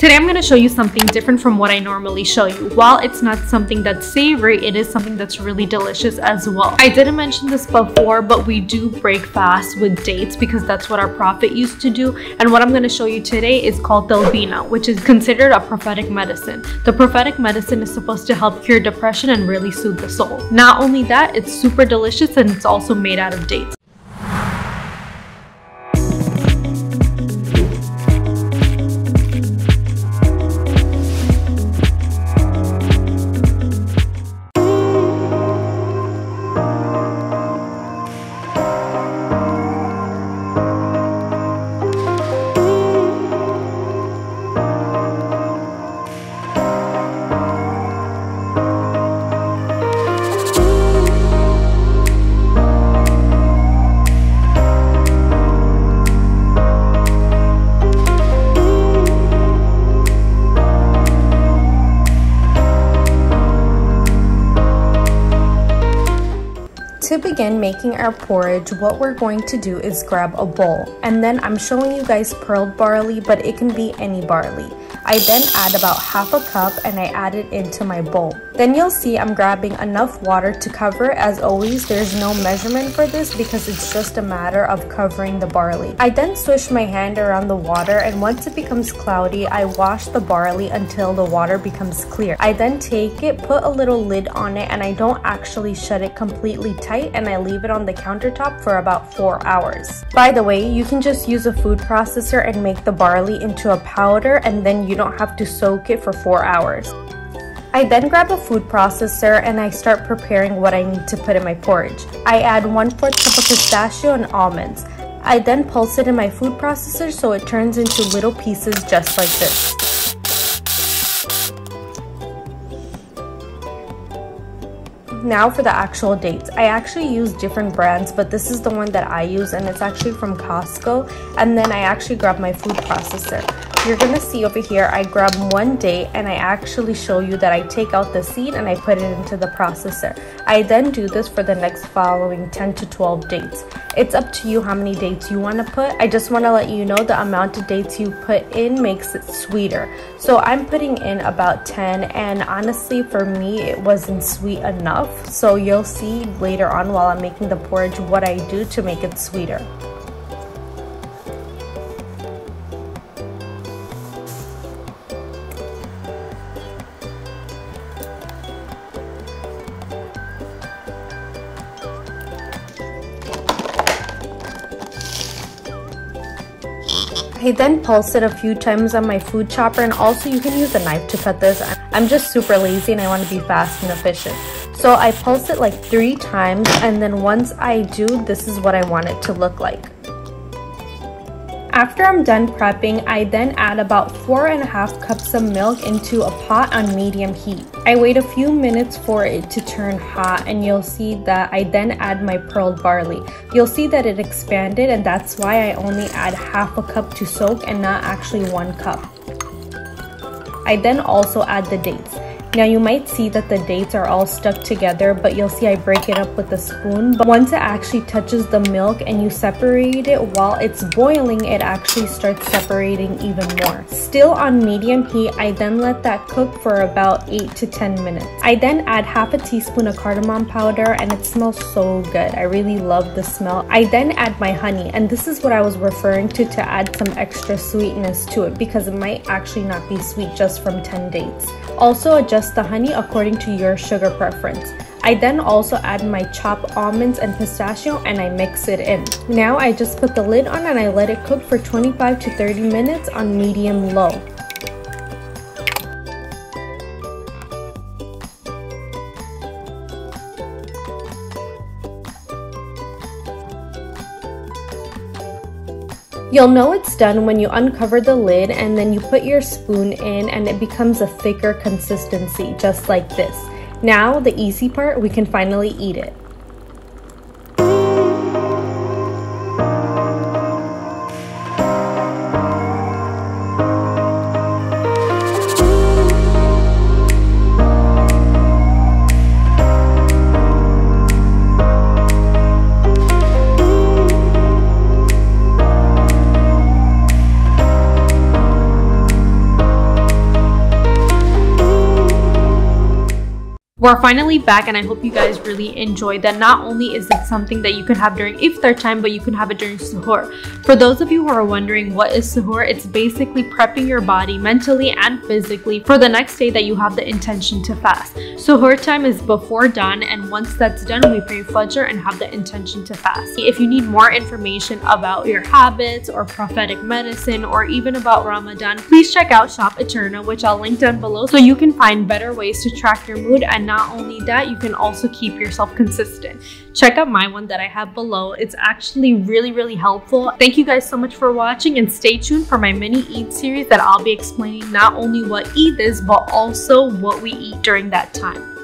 Today I'm going to show you something different from what I normally show you. While it's not something that's savory, it is something that's really delicious as well. I didn't mention this before, but we do break fast with dates because that's what our prophet used to do. And what I'm going to show you today is called Talbina, which is considered a prophetic medicine. The prophetic medicine is supposed to help cure depression and really soothe the soul. Not only that, it's super delicious and it's also made out of dates. To begin making our porridge, what we're going to do is grab a bowl. And then I'm showing you guys pearled barley, but it can be any barley. I then add about half a cup and I add it into my bowl. Then you'll see I'm grabbing enough water to cover. As always, there's no measurement for this because it's just a matter of covering the barley. I then swish my hand around the water and once it becomes cloudy, I wash the barley until the water becomes clear. I then take it, put a little lid on it and I don't actually shut it completely tight and I leave it on the countertop for about 4 hours. By the way, you can just use a food processor and make the barley into a powder and then you don't have to soak it for 4 hours. I then grab a food processor and I start preparing what I need to put in my porridge. I add 1 4th cup of pistachio and almonds. I then pulse it in my food processor so it turns into little pieces just like this. Now for the actual dates. I actually use different brands, but this is the one that I use and it's actually from Costco. And then I actually grab my food processor you're gonna see over here I grab one date and I actually show you that I take out the seed and I put it into the processor. I then do this for the next following 10 to 12 dates. It's up to you how many dates you want to put. I just want to let you know the amount of dates you put in makes it sweeter. So I'm putting in about 10 and honestly for me it wasn't sweet enough. So you'll see later on while I'm making the porridge what I do to make it sweeter. I then pulse it a few times on my food chopper and also you can use a knife to cut this. I'm just super lazy and I want to be fast and efficient. So I pulse it like three times and then once I do, this is what I want it to look like. After I'm done prepping, I then add about four and a half cups of milk into a pot on medium heat. I wait a few minutes for it to turn hot and you'll see that I then add my pearled barley. You'll see that it expanded and that's why I only add half a cup to soak and not actually one cup. I then also add the dates. Now you might see that the dates are all stuck together, but you'll see I break it up with a spoon. But once it actually touches the milk and you separate it while it's boiling, it actually starts separating even more. Still on medium heat, I then let that cook for about 8 to 10 minutes. I then add half a teaspoon of cardamom powder and it smells so good. I really love the smell. I then add my honey and this is what I was referring to to add some extra sweetness to it because it might actually not be sweet just from 10 dates. Also adjust the honey according to your sugar preference. I then also add my chopped almonds and pistachio and I mix it in. Now I just put the lid on and I let it cook for 25 to 30 minutes on medium low. You'll know it's done when you uncover the lid and then you put your spoon in and it becomes a thicker consistency, just like this. Now, the easy part, we can finally eat it. We're finally back and I hope you guys really enjoyed that. Not only is it something that you can have during iftar time, but you can have it during suhoor. For those of you who are wondering what is suhoor, it's basically prepping your body mentally and physically for the next day that you have the intention to fast. Suhoor time is before dawn and once that's done, we pray Fajr and have the intention to fast. If you need more information about your habits or prophetic medicine or even about Ramadan, please check out Shop Eternah, which I'll link down below so you can find better ways to track your mood and not only that, you can also keep yourself consistent. Check out my one that I have below. It's actually really, really helpful. Thank you guys so much for watching and stay tuned for my mini Eid series that I'll be explaining not only what Eid is, but also what we eat during that time.